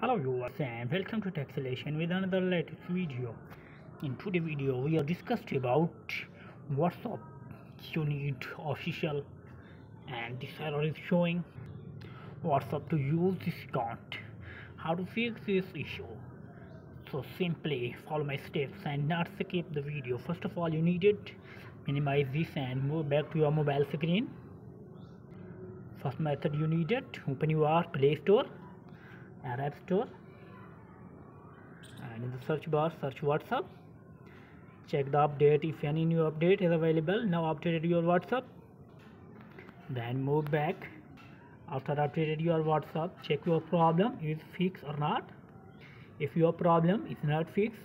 Hello viewers and welcome to Tech Solution with another latest video. In today's video we are discussed about WhatsApp you need official and this error is showing WhatsApp to use this account. How to fix this issue? So simply follow my steps and not skip the video. First of all you need it minimize this and move back to your mobile screen. First method you need it open your Play Store and App Store. And in the search bar search WhatsApp. Check the update if any new update is available. Now updated your WhatsApp. Then move back. After updated your WhatsApp check your problem is fixed or not. If your problem is not fixed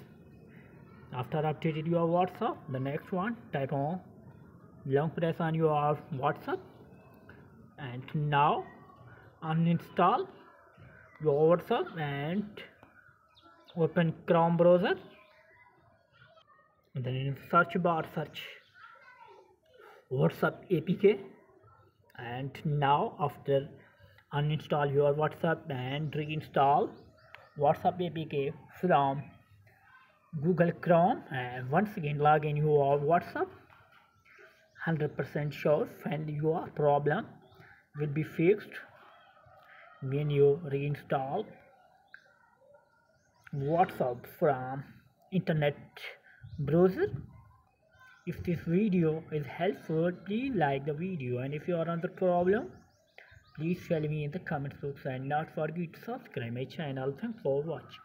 after updated your WhatsApp the next one type on long press on your WhatsApp. And now uninstall your WhatsApp and open Chrome browser. And then in search bar search. WhatsApp APK and now after uninstall your WhatsApp and reinstall WhatsApp APK from Google Chrome. And once again log in your WhatsApp. 100% sure and your problem will be fixed when you reinstall. WhatsApp from internet browser. If this video is helpful please like the video. And if you are on the problem please tell me in the comment box. And not forget to subscribe my channel. Thanks for watching